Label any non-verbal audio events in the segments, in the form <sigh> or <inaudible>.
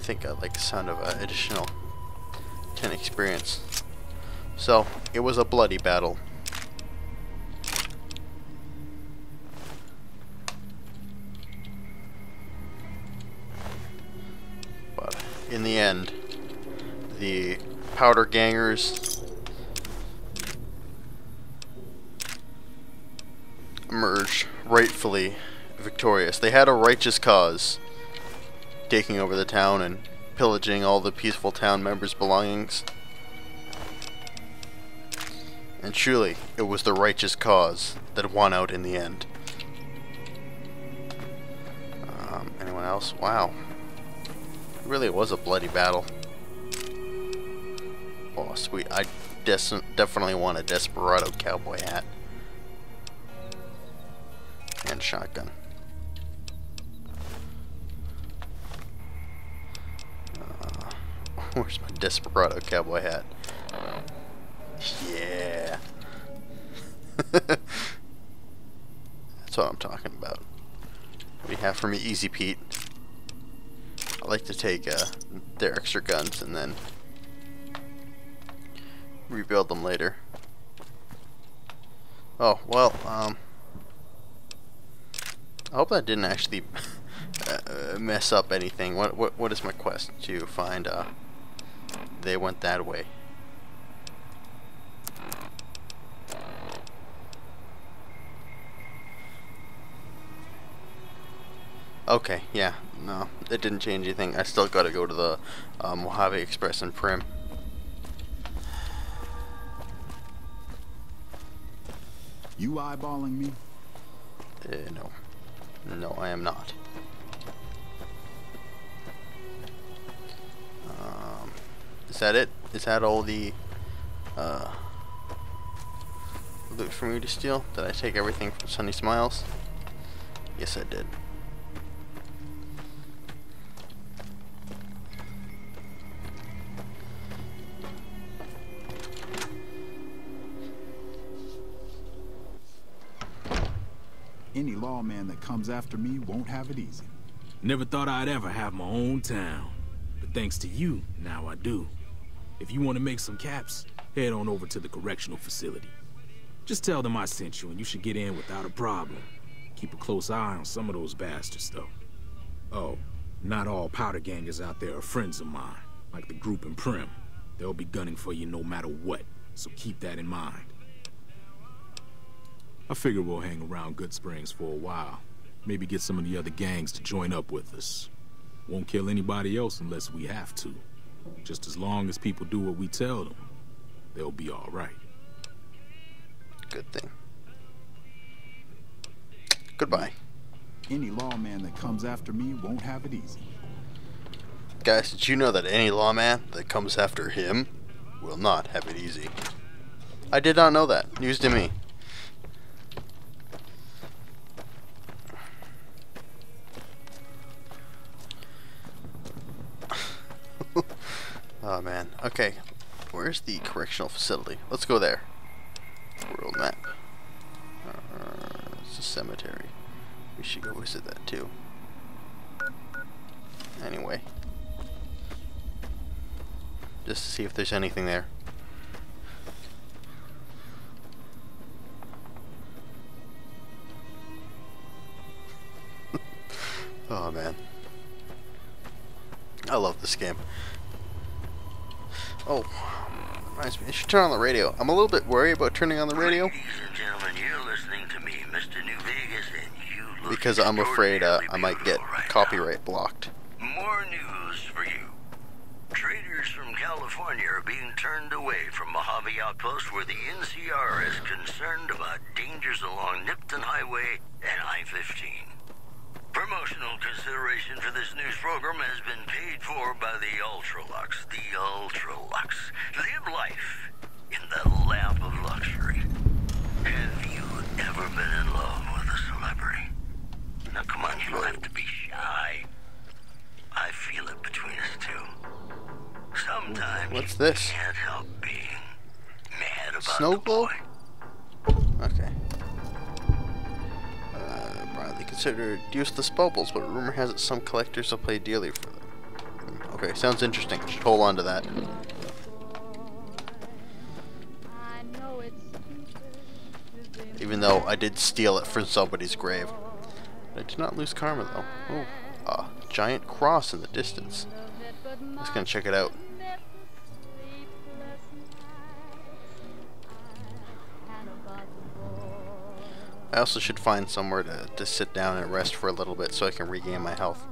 think I like the sound of uh, additional 10 experience. So, it was a bloody battle. But in the end, the powder gangers emerged rightfully victorious. They had a righteous cause, taking over the town and pillaging all the peaceful town members' belongings. And truly, it was the righteous cause that won out in the end. Um, anyone else? Wow. Really, it was a bloody battle. Oh, sweet. I definitely want a Desperado cowboy hat. And shotgun. Where's my Desperado cowboy hat? Yeah. <laughs> That's what I'm talking about. What do you have for me, Easy Pete? I like to take uh, their extra guns and then rebuild them later. Oh, well, um... I hope that didn't actually <laughs> uh, mess up anything. What, what what is my quest to find uh they went that way. Okay, yeah, no, it didn't change anything. I still gotta go to the uh, Mojave Express in Primm. You eyeballing me? Uh, no. No, I am not. Is that it? Is that all the uh, loot for me to steal? Did I take everything from Sunny Smiles? Yes, I did. Any lawman that comes after me won't have it easy. Never thought I'd ever have my own town. But thanks to you, now I do. If you want to make some caps, head on over to the correctional facility. Just tell them I sent you and you should get in without a problem. Keep a close eye on some of those bastards, though. Oh, not all powder gangers out there are friends of mine, like the group in Primm. They'll be gunning for you no matter what, so keep that in mind. I figure we'll hang around Good Springs for a while. Maybe get some of the other gangs to join up with us. Won't kill anybody else unless we have to. Just as long as people do what we tell them, they'll be alright. Good thing. Goodbye. Any lawman that comes after me won't have it easy. Guys, did you know that any lawman that comes after him will not have it easy? I did not know that. News to me. Oh man. Okay. Where's the correctional facility? Let's go there. World map. Uh, it's a cemetery. We should go visit that too. Anyway. Just to see if there's anything there. <laughs> oh man. I love this game. Oh, reminds me, I should turn on the radio. I'm a little bit worried about turning on the radio. Ladies and gentlemen, you're listening to me, Mr. New Vegas, and you look Because I'm afraid uh, I might get right copyright blocked. More news for you. Traders from California are being turned away from Mojave Outpost where the NCR is concerned about dangers along Nipton Highway and I-15. Promotional consideration for this news program has been paid for by the Ultralux. The Ultralux. Live life in the lap of luxury. Have you ever been in love with a celebrity? Now, come on, you don't have to be shy. I feel it between us two. Sometimes What's you this? can't help being mad about Snow the boy. Broadly considered useless bubbles, but rumor has it some collectors will pay dearly for them. Okay, sounds interesting. Should hold on to that. Even though I did steal it from somebody's grave. I did not lose karma though. Oh, a ah, giant cross in the distance. Let's gonna check it out. I also should find somewhere to, to sit down and rest for a little bit so I can regain my health.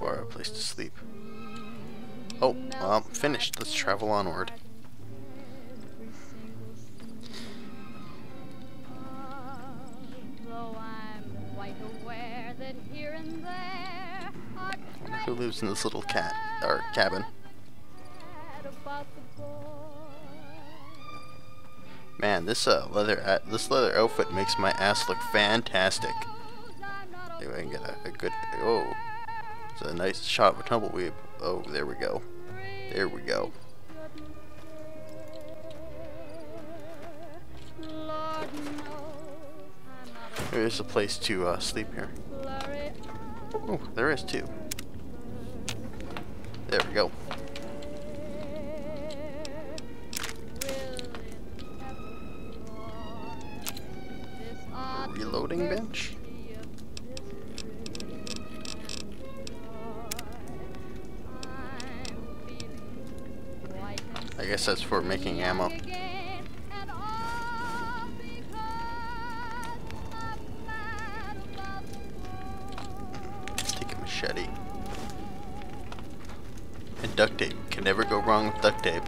Or a place to sleep. Oh, well, I'm finished. Let's travel onward. Who lives in this little cat or cabin? Man, this uh, leather uh, this leather outfit makes my ass look fantastic. Maybe I can get a, a good oh, it's a nice shot of a tumbleweed. Oh, there we go. There we go. There's a place to uh, sleep here. Oh, there is too. There we go. Guess that's for making ammo. Take a machete. And duct tape. Can never go wrong with duct tape.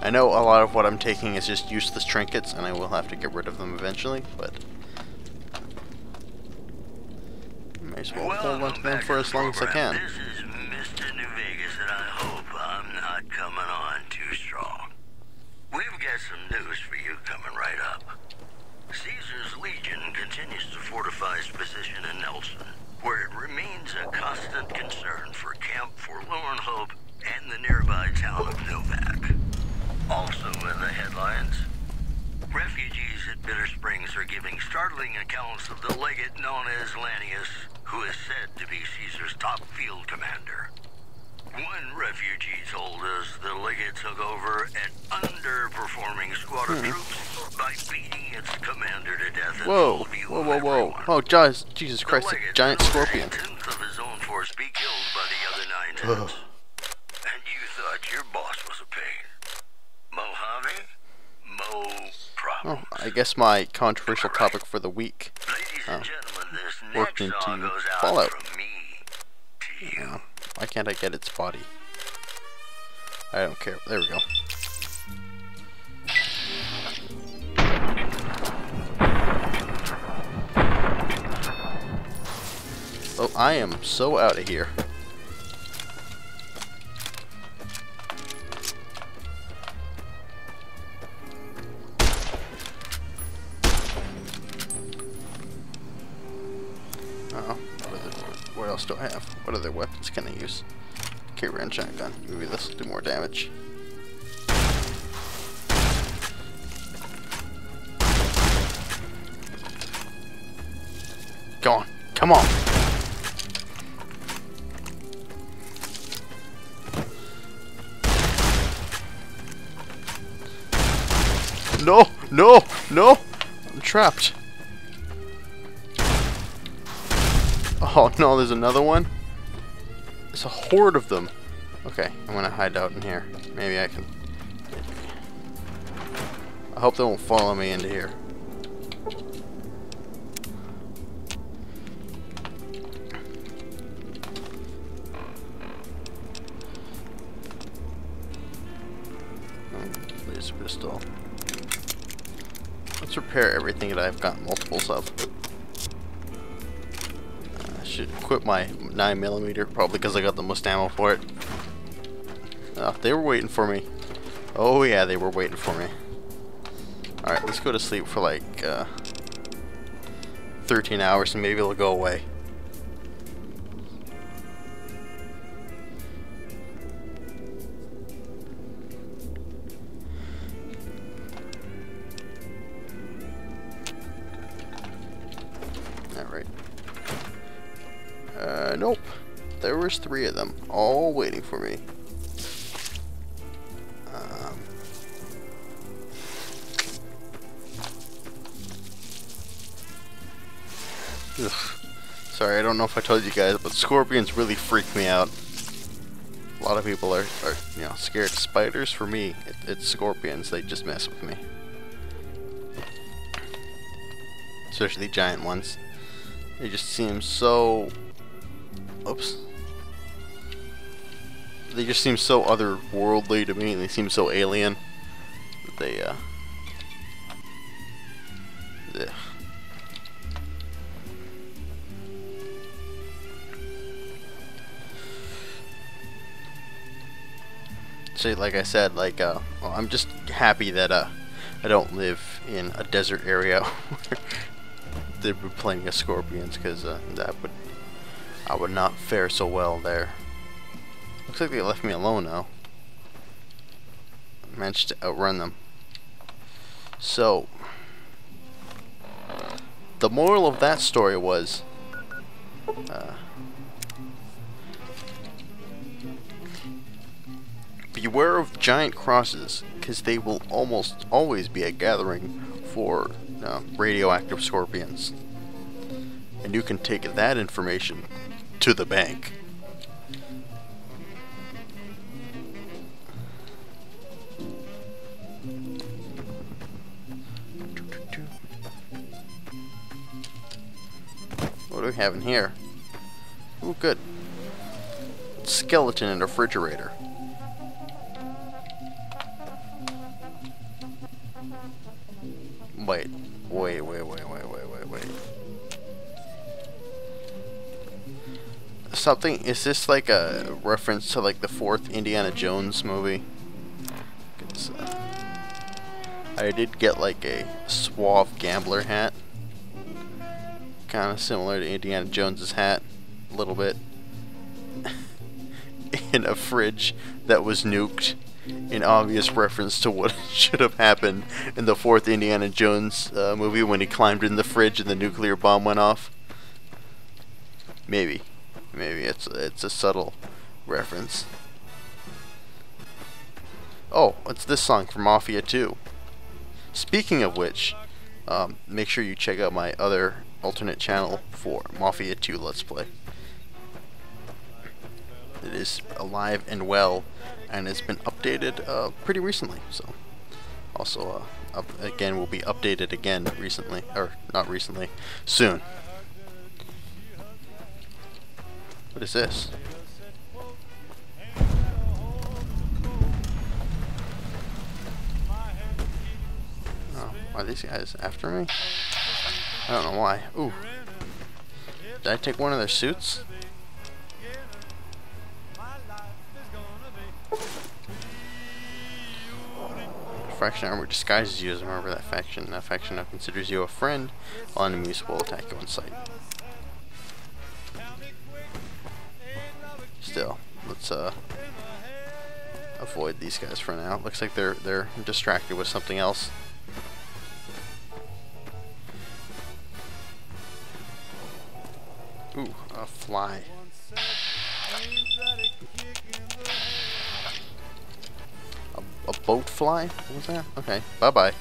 I know a lot of what I'm taking is just useless trinkets, and I will have to get rid of them eventually, but... May as well hold on to them for as long as I can. This is Mr. New Vegas, and I hope I'm not coming on too strong. We've got some news for you coming right up. Caesar's Legion continues to fortify its position in Nelson, where it remains a constant concern for Camp Forlorn Hope and the nearby town of Novak. Also in the headlines, refugees at Bitter Springs are giving startling accounts of the legate known as Lanius, who is said to be Caesar's top field commander. One refugee told us the legate took over an underperforming squad of troops by beating its commander to death Whoa, whoa, whoa, whoa. Oh, Jesus, Jesus Christ, a giant scorpion. nine-tenths of his own force be killed by the other nine-tenths. And you thought your boss was a pain. Mojave? Mo Oh. I guess my controversial topic for the week. Ladies and oh. gentlemen, this Worked next song into goes out Fallout. from me to you. Uh, why can't I get its body? I don't care. There we go. Oh, I am so out of here. Else do I have? What other weapons can I use? Carry around shotgun. Maybe this will do more damage. Go on. Come on. No! No! No! I'm trapped. Oh <laughs> no, there's another one? There's a horde of them. Okay, I'm gonna hide out in here. Maybe I can. I hope they won't follow me into here. Oh, pistol. Let's repair everything that I've got multiples of. Should equip my 9mm, probably because I got the most ammo for it. Oh, they were waiting for me. Oh yeah, they were waiting for me. Alright, let's go to sleep for like uh, 13 hours and maybe it'll go away. Was three of them, all waiting for me. Um. Sorry, I don't know if I told you guys, but scorpions really freak me out. A lot of people are, are you know, scared of spiders. For me, it, it's scorpions. They just mess with me. Especially giant ones. They just seem so... Oops. They just seem so otherworldly to me. They seem so alien. They, uh... Ugh. So, like I said, like, uh, well, I'm just happy that, uh, I don't live in a desert area <laughs> where were plenty of scorpions, because, uh, that would, I would not fare so well there. Looks like they left me alone now. I managed to outrun them. So, the moral of that story was, uh, beware of giant crosses, because they will almost always be a gathering for uh, radioactive scorpions. And you can take that information to the bank. We have in here? Ooh, good. Skeleton in and refrigerator. Wait, wait, wait, wait, wait, wait, wait, wait. Something, is this like a reference to like the fourth Indiana Jones movie? uh, I did get like a suave gambler hat. Kind of similar to Indiana Jones's hat, a little bit. <laughs> In a fridge that was nuked in obvious reference to what <laughs> should have happened in the fourth Indiana Jones uh, movie when he climbed in the fridge and the nuclear bomb went off. Maybe, maybe it's it's a subtle reference. Oh, it's this song from Mafia 2. Speaking of which, um, make sure you check out my other alternate channel for Mafia 2 Let's Play. It is alive and well and it's been updated uh, pretty recently. So, also, uh, up, again, will be updated again recently, or not recently, soon. What is this? Oh, are these guys after me? I don't know why. Ooh. Did I take one of their suits? faction armor disguises you as a member of that faction. That faction now considers you a friend, while enemies will attack you on sight. Still, let's uh avoid these guys for now. Looks like they're they're distracted with something else. Fly. a bloatfly? What was that? Okay, bye-bye.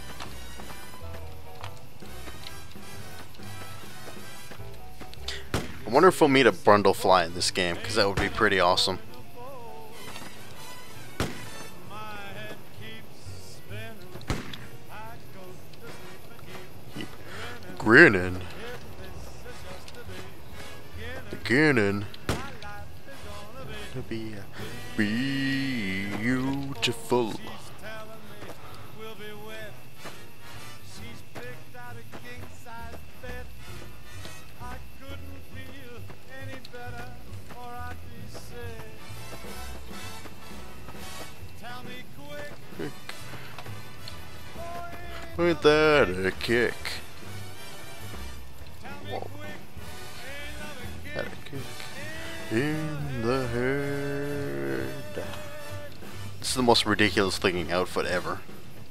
I wonder if we'll meet a Brundlefly in this game, because that would be pretty awesome. Grinning. Beginning to be beautiful. With that a kick? Ridiculous looking outfit ever.